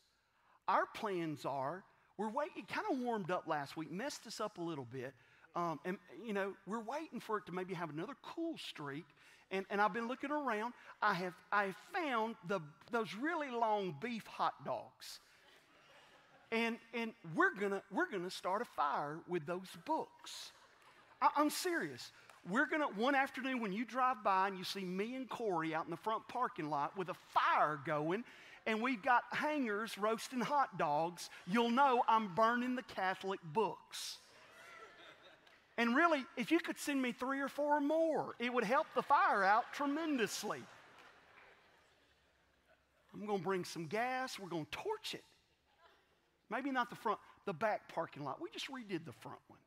Our plans are, we're waiting, kind of warmed up last week, messed us up a little bit um, and, you know, we're waiting for it to maybe have another cool streak. And, and I've been looking around. I have, I have found the, those really long beef hot dogs. And, and we're going to we're gonna start a fire with those books. I, I'm serious. We're going to, one afternoon when you drive by and you see me and Corey out in the front parking lot with a fire going, and we've got hangers roasting hot dogs, you'll know I'm burning the Catholic books. And really, if you could send me three or four more, it would help the fire out tremendously. I'm going to bring some gas. We're going to torch it. Maybe not the front, the back parking lot. We just redid the front one.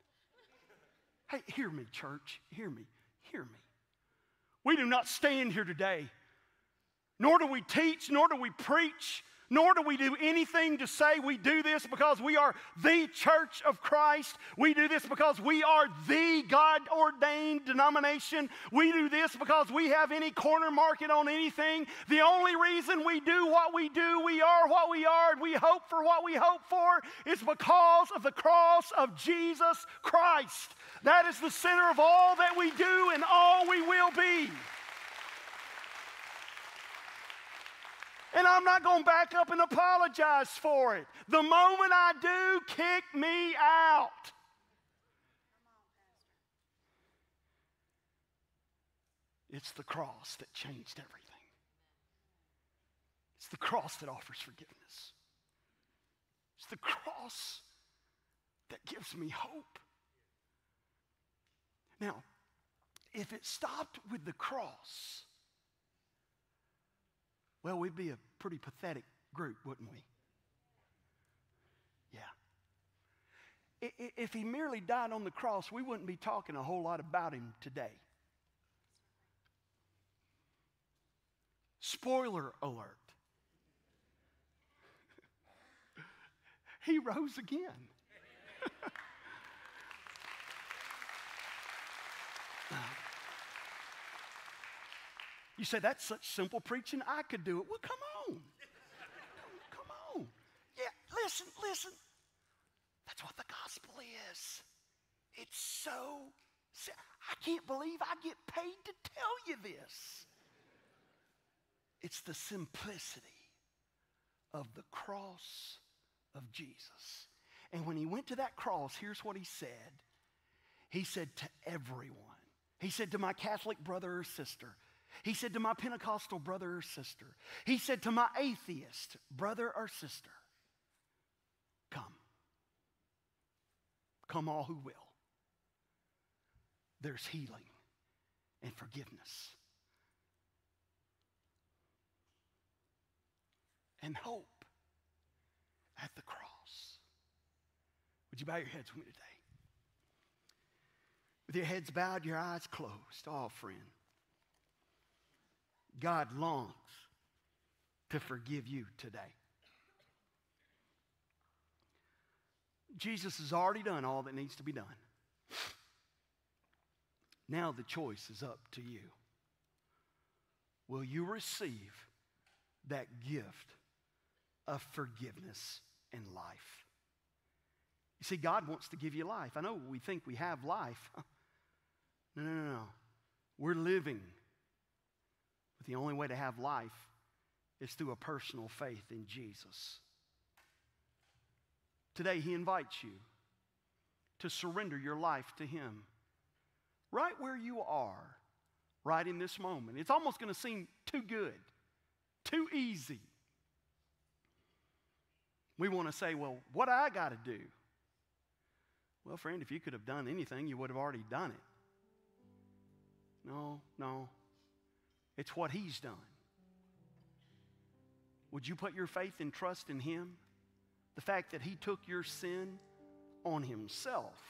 Hey, hear me, church. Hear me. Hear me. We do not stand here today, nor do we teach, nor do we preach nor do we do anything to say we do this because we are the church of Christ. We do this because we are the God ordained denomination. We do this because we have any corner market on anything. The only reason we do what we do, we are what we are, and we hope for what we hope for is because of the cross of Jesus Christ. That is the center of all that we do and all we will be. And I'm not going to back up and apologize for it. The moment I do, kick me out. It's the cross that changed everything. It's the cross that offers forgiveness. It's the cross that gives me hope. Now, if it stopped with the cross, well, we'd be a pretty pathetic group, wouldn't we? Yeah. If he merely died on the cross, we wouldn't be talking a whole lot about him today. Spoiler alert. he rose again. You say, that's such simple preaching, I could do it. Well, come on. Come on. Yeah, listen, listen. That's what the gospel is. It's so, I can't believe I get paid to tell you this. It's the simplicity of the cross of Jesus. And when he went to that cross, here's what he said He said to everyone, He said to my Catholic brother or sister, he said to my Pentecostal brother or sister, He said to my atheist brother or sister, Come. Come all who will. There's healing and forgiveness and hope at the cross. Would you bow your heads with me today? With your heads bowed, your eyes closed. Oh, friend. God longs to forgive you today. Jesus has already done all that needs to be done. Now the choice is up to you. Will you receive that gift of forgiveness and life? You see, God wants to give you life. I know we think we have life. No, no, no, no. We're living the only way to have life is through a personal faith in Jesus. Today, He invites you to surrender your life to Him right where you are, right in this moment. It's almost going to seem too good, too easy. We want to say, well, what I got to do? Well, friend, if you could have done anything, you would have already done it. No, no. It's what He's done. Would you put your faith and trust in Him? The fact that He took your sin on Himself,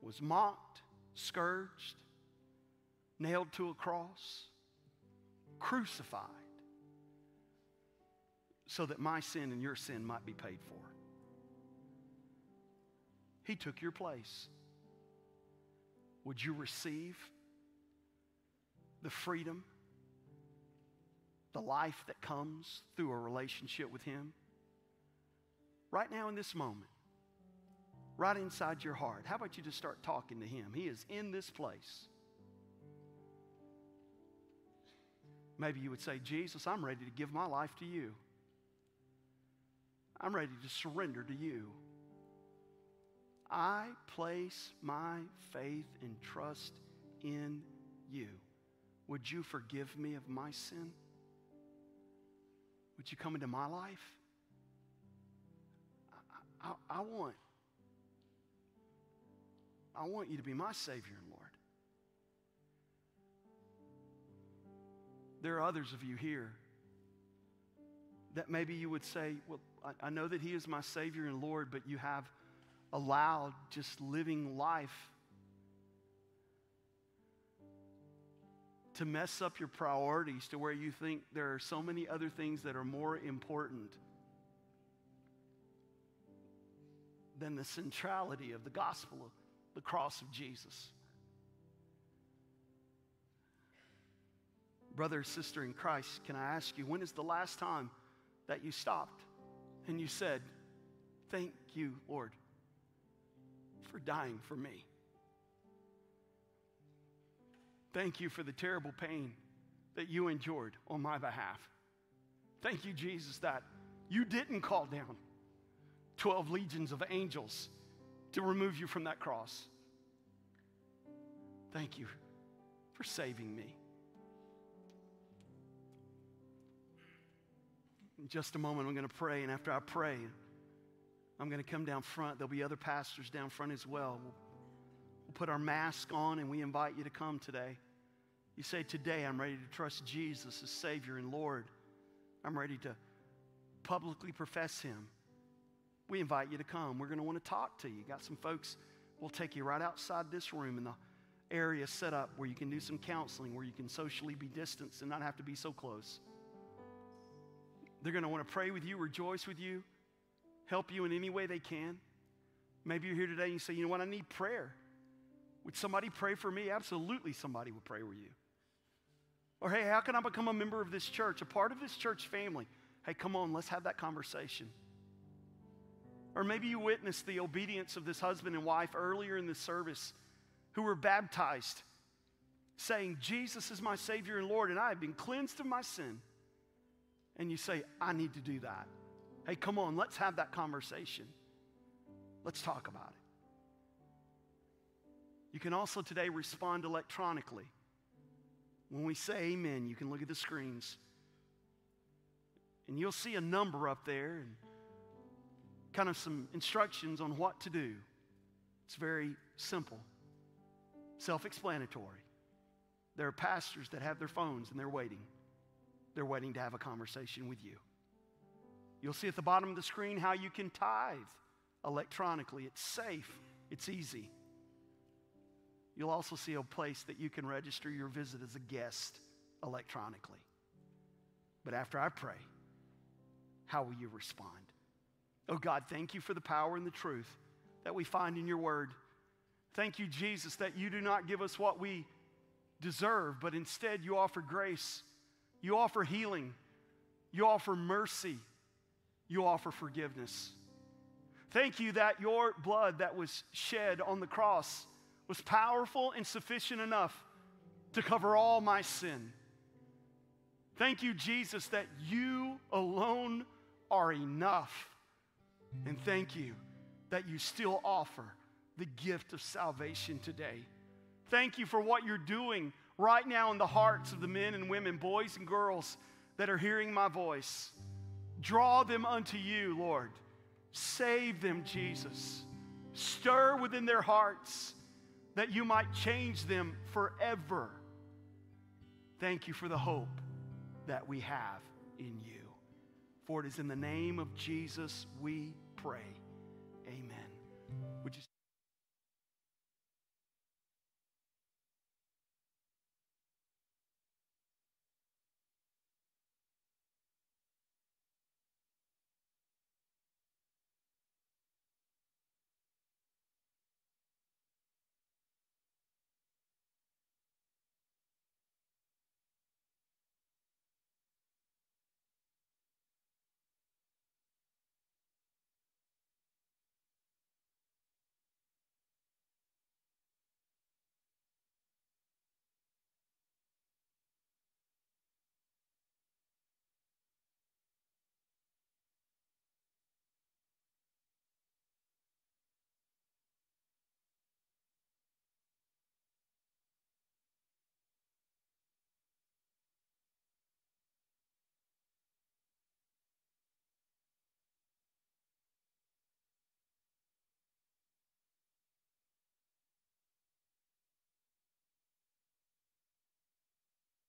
was mocked, scourged, nailed to a cross, crucified, so that my sin and your sin might be paid for. He took your place. Would you receive the freedom, the life that comes through a relationship with Him? Right now, in this moment, right inside your heart, how about you just start talking to Him? He is in this place. Maybe you would say, Jesus, I'm ready to give my life to you. I'm ready to surrender to you. I place my faith and trust in you. Would you forgive me of my sin? Would you come into my life? I, I, I, want I want you to be my Savior and Lord. There are others of you here that maybe you would say, Well, I, I know that He is my Savior and Lord, but you have allowed just living life to mess up your priorities to where you think there are so many other things that are more important than the centrality of the gospel of the cross of Jesus. Brother, sister in Christ, can I ask you, when is the last time that you stopped and you said, Thank you, Lord, for dying for me? Thank you for the terrible pain that you endured on my behalf. Thank you, Jesus, that you didn't call down 12 legions of angels to remove you from that cross. Thank you for saving me. In just a moment, I'm going to pray, and after I pray, I'm going to come down front. There'll be other pastors down front as well. We'll, put our mask on, and we invite you to come today. You say, Today I'm ready to trust Jesus as Savior and Lord. I'm ready to publicly profess Him. We invite you to come. We're going to want to talk to you. Got some folks, we'll take you right outside this room in the area set up where you can do some counseling, where you can socially be distanced and not have to be so close. They're going to want to pray with you, rejoice with you, help you in any way they can. Maybe you're here today and you say, you know what, I need prayer. Would somebody pray for me? Absolutely, somebody would pray with you. Or, hey, how can I become a member of this church, a part of this church family? Hey, come on, let's have that conversation. Or maybe you witnessed the obedience of this husband and wife earlier in this service who were baptized, saying, Jesus is my Savior and Lord, and I have been cleansed of my sin. And you say, I need to do that. Hey, come on, let's have that conversation. Let's talk about it. You can also today respond electronically. When we say amen, you can look at the screens. And you'll see a number up there and kind of some instructions on what to do. It's very simple, self explanatory. There are pastors that have their phones and they're waiting. They're waiting to have a conversation with you. You'll see at the bottom of the screen how you can tithe electronically. It's safe, it's easy. You'll also see a place that you can register your visit as a guest electronically. But after I pray, how will you respond? Oh God, thank you for the power and the truth that we find in your word. Thank you, Jesus, that you do not give us what we deserve, but instead you offer grace, you offer healing, you offer mercy, you offer forgiveness. Thank you that your blood that was shed on the cross was powerful and sufficient enough to cover all my sin. Thank you, Jesus, that you alone are enough. And thank you that you still offer the gift of salvation today. Thank you for what you're doing right now in the hearts of the men and women, boys and girls that are hearing my voice. Draw them unto you, Lord. Save them, Jesus. Stir within their hearts that you might change them forever. Thank you for the hope that we have in you. For it is in the name of Jesus we pray. Amen. Would you